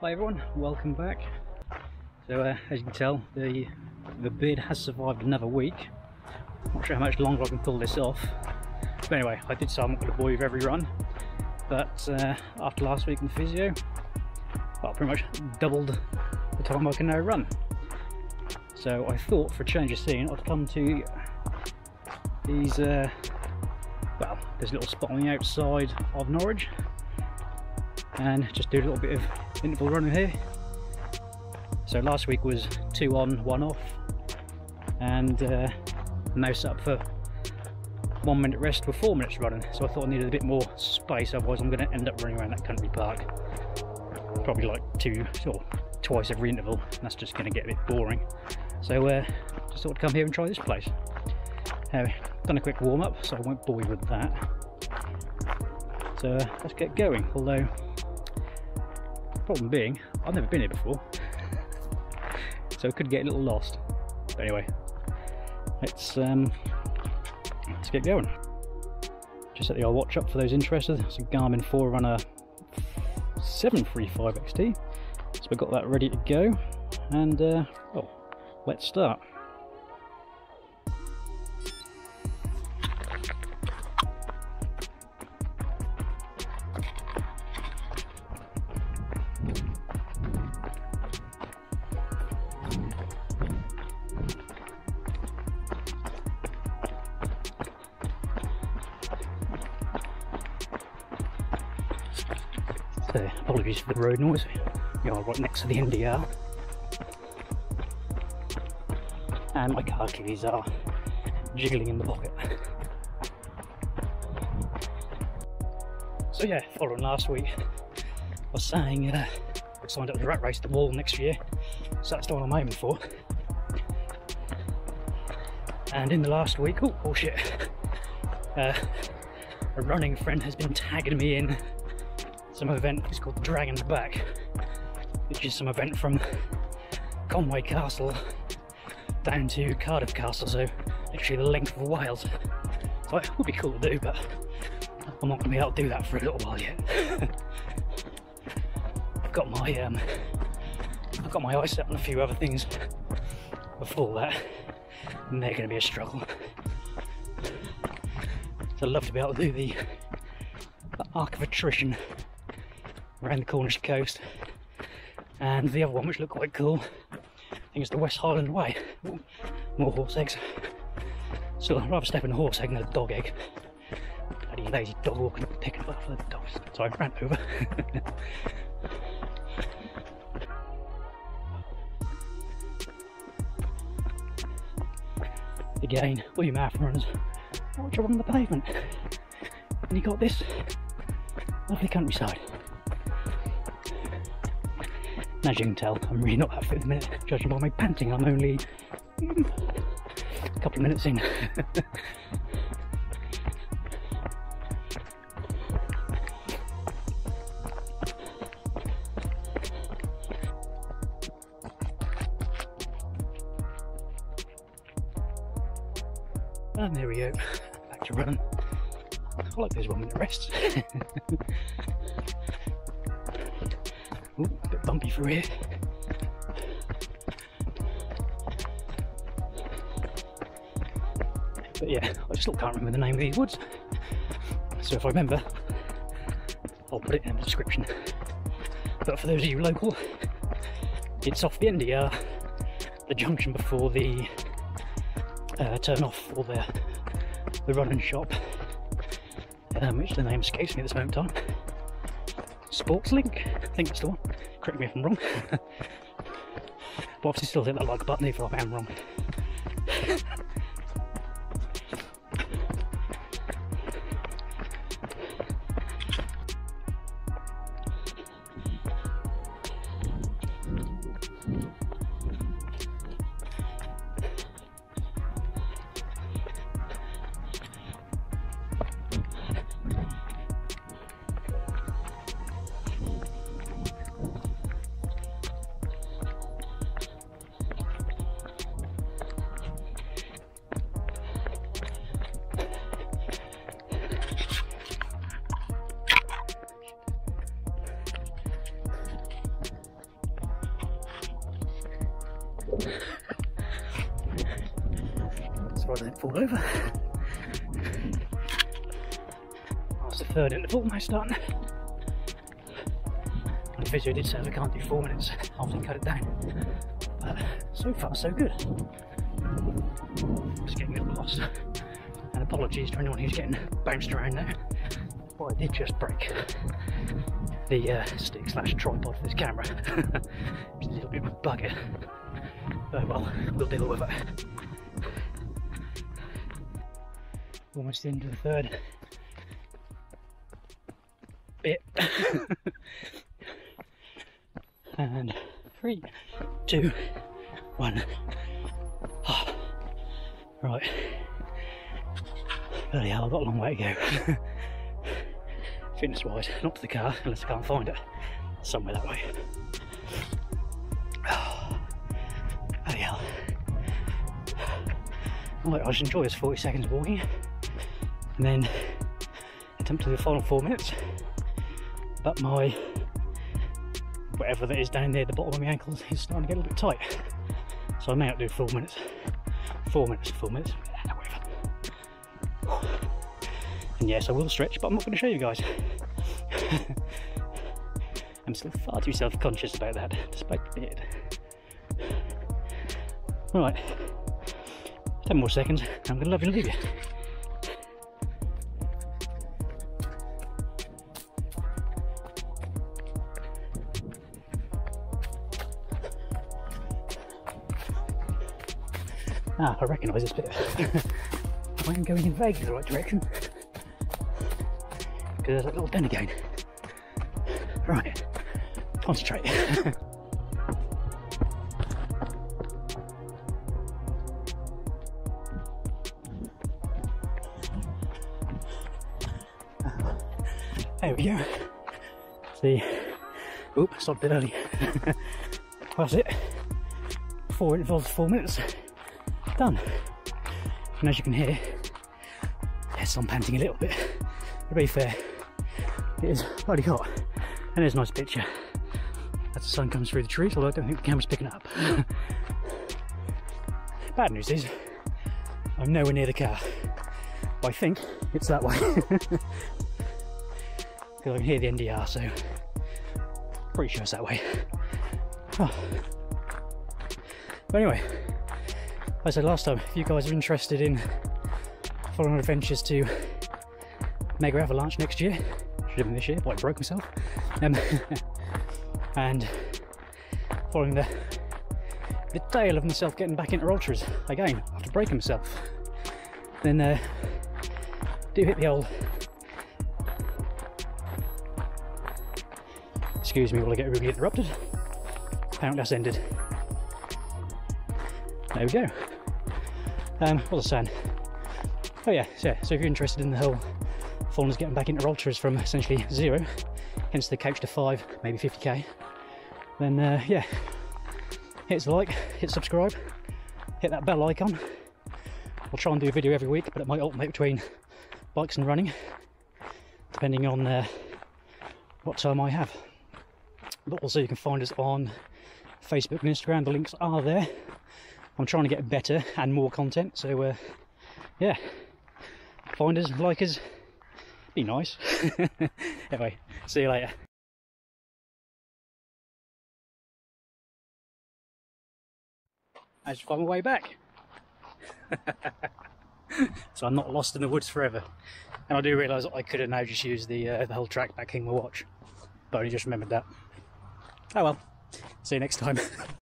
Hi everyone, welcome back. So uh, as you can tell, the the beard has survived another week. Not sure how much longer I can pull this off. But anyway, I did say I'm not going to bore you with every run. But uh, after last week in physio, well, pretty much doubled the time I can now run. So I thought for a change of scene, I'd come to these, uh, well, a little spot on the outside of Norwich and just do a little bit of interval running here. So last week was two on, one off, and uh, now set up for one minute rest with four minutes running. So I thought I needed a bit more space, otherwise I'm going to end up running around that country park probably like two or twice every interval. That's just going to get a bit boring. So uh, just thought I'd come here and try this place. Uh, done a quick warm up, so I won't bore you with that. So let's get going. Although Problem being, I've never been here before, so I could get a little lost. But anyway, let's um, let's get going. Just set the old watch up for those interested. It's a Garmin Forerunner 735 XT. So we've got that ready to go, and uh, oh, let's start. So apologies for the road noise. We are right next to the NDR. And my car keys are jiggling in the pocket. So yeah, following last week, I was saying uh, I signed up to the rat race the wall next year. So that's the one I'm aiming for. And in the last week, oh, oh shit, uh, a running friend has been tagging me in some event, it's called Dragon's Back, which is some event from Conway Castle down to Cardiff Castle, so literally the length of Wales. So it would be cool to do, but I'm not going to be able to do that for a little while yet. I've got my um, I've got my eyes set on a few other things before that, and they're going to be a struggle. So I'd love to be able to do the, the Arc of Attrition around the Cornish coast. And the other one, which looked quite cool, I think it's the West Highland Way. Ooh, more horse eggs. So I'd rather step in a horse egg than a dog egg. Bloody lazy dog walking picking up for the dogs. So I ran over. Again, all you marathon runners, watch on the pavement. And you got this lovely countryside. As you can tell, I'm really not that fit at the minute, judging by my panting. I'm only a couple of minutes in. and there we go, back to running. I like those one minute rests. bumpy through here. But yeah, I just can't remember the name of these woods. So if I remember, I'll put it in the description. But for those of you local, it's off the NDR, the junction before the uh, turn off for the the running shop, um, which the name escapes me at this moment in time. Sports Link, I think it's the one. Correct me if I'm wrong. but obviously still hit that like button if I am wrong. Don't fall over. That's the third interval, almost done. The video did say I can't do four minutes after cut it down. But so far, so good. Just getting a bit lost. And apologies to anyone who's getting bounced around there. Well, I did just break the uh, stick slash tripod for this camera. it's a little bit of a bugger. Oh well, we'll deal with it. Almost into the third bit. and three, two, one. Oh. Right. Bloody hell, I've got a long way to go. Fitness wise, not to the car, unless I can't find it. Somewhere that way. Oh. Bloody hell. Right, I just enjoy this 40 seconds of walking and then attempt to do the final four minutes. But my whatever that is down there the bottom of my ankles is starting to get a little bit tight. So I may not do four minutes. Four minutes, four minutes. And yes, I will stretch, but I'm not going to show you guys. I'm still far too self-conscious about that, despite the beard. Right, 10 more seconds, I'm going to love you and leave you. Ah, I recognise this bit. I am going in vaguely the right direction. Because there's that little den again. Right, concentrate. there we go. See, oop, stopped a bit early. That's it. Four intervals, four minutes done. And as you can hear, yes, I'm panting a little bit. To be fair, it is bloody hot. And there's a nice picture as the sun comes through the trees, although I don't think the camera's picking up. Bad news is, I'm nowhere near the car. But I think it's that way. Because I can hear the NDR, so pretty sure it's that way. Oh. But anyway, I said last time, if you guys are interested in following adventures to Mega Avalanche next year, should have been this year, but I broke myself, um, and following the the tale of myself getting back into ultras again after breaking myself, then uh, do hit the old. Excuse me while I get rudely interrupted. Apparently that's ended. There we go. Um, what was I saying? Oh yeah, so, so if you're interested in the whole foreigners getting back into ultras from essentially zero, hence the couch to five, maybe 50k, then uh, yeah, hit the like, hit subscribe, hit that bell icon. I'll try and do a video every week, but it might alternate between bikes and running, depending on uh, what time I have. But also you can find us on Facebook and Instagram, the links are there. I'm trying to get better and more content. So uh, yeah, find us, like us, be nice. anyway, see you later. I just find my way back. so I'm not lost in the woods forever. And I do realise that I could have now just used the uh, the whole track back in my watch, but I only just remembered that. Oh well. See you next time.